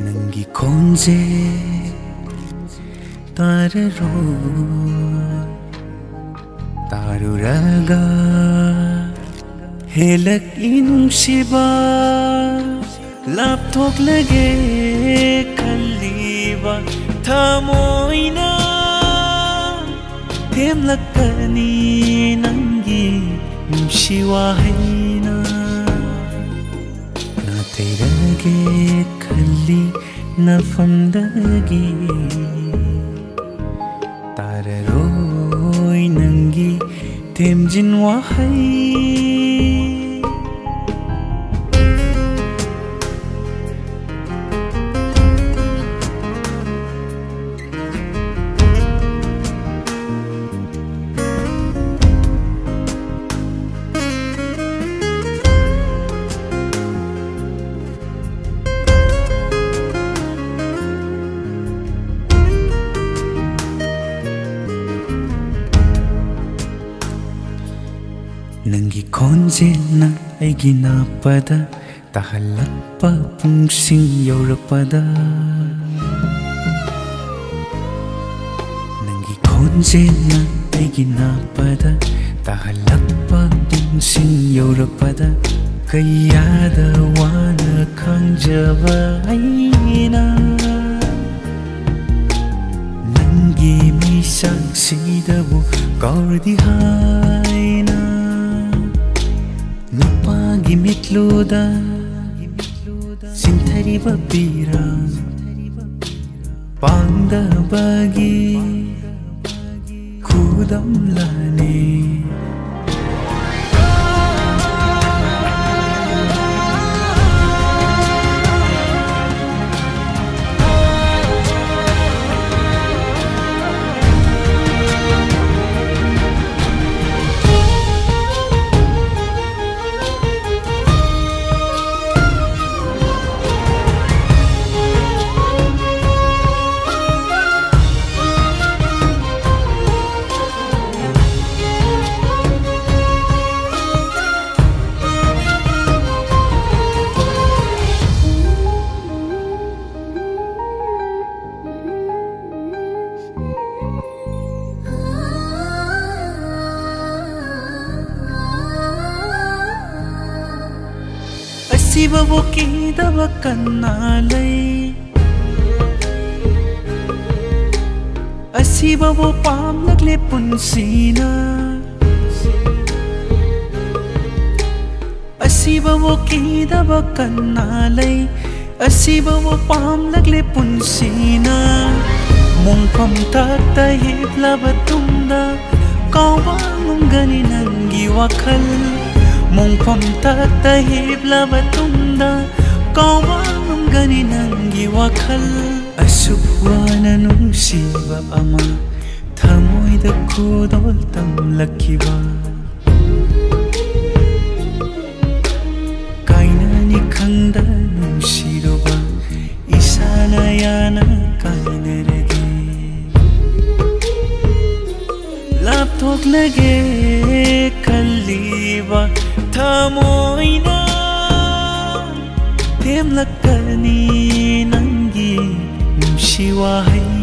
ನಂಗಿ ಕೊಂಜೆ ತಾರರೋ ತಾರುರಗ ಹೇಲಕ್ ಇನುಂಶಿಬ ಲಾಪ್ಥೋಕ್ಲಗೆ ಕಲ್ಲೀವ ಥಮೋಯ್ನ ಥೇಮ್ಲಕ್ಕನಿ ನಂಗೆ ನಿಮಿಷಿ ವಾಹೈ 태이르게 칼리 나fam다기 ꯅꯪꯒꯤ ꯈꯣꯟꯖꯦꯜꯅ ꯑꯩꯒꯤ ꯅꯥꯄꯗ ꯇꯥꯍꯜꯂꯛꯄ ꯄꯨꯡꯁꯤꯡ ꯌꯧꯔꯛꯄꯗ ꯅꯪꯒꯤ ꯈꯣꯟꯖꯦꯜꯅ ꯑꯩꯒꯤ ꯅꯥꯄꯗ ꯇꯥꯍꯜꯂꯛꯄ ꯄꯨꯡꯁꯤꯡ ꯌꯧꯔꯛꯄꯗ ꯀꯌꯥꯗ ꯋꯥꯅ ꯈꯪꯖꯕ ꯑꯩꯅ ꯅꯪꯒꯤ ꯃꯤꯁꯛꯁꯤꯗꯕꯨ ꯀꯧꯔꯗꯤ ꯍꯥꯏꯅ దాగి మెట్లో దాగి మెట్లో సింధరి వీరా పాంగ బాగి కూదం లానే پاملے منفلب تم گھنی نمگل mong mongpom ta ta hibla hoa kawanum gani nangi wakhal asukwana nung siva ama thamoi da kodol tam lakhiba kainani khanda nung siroba isana yana kainerege laptop li kalliba tha moina thêm lạc cả ni nắng gì nằm shiwa hay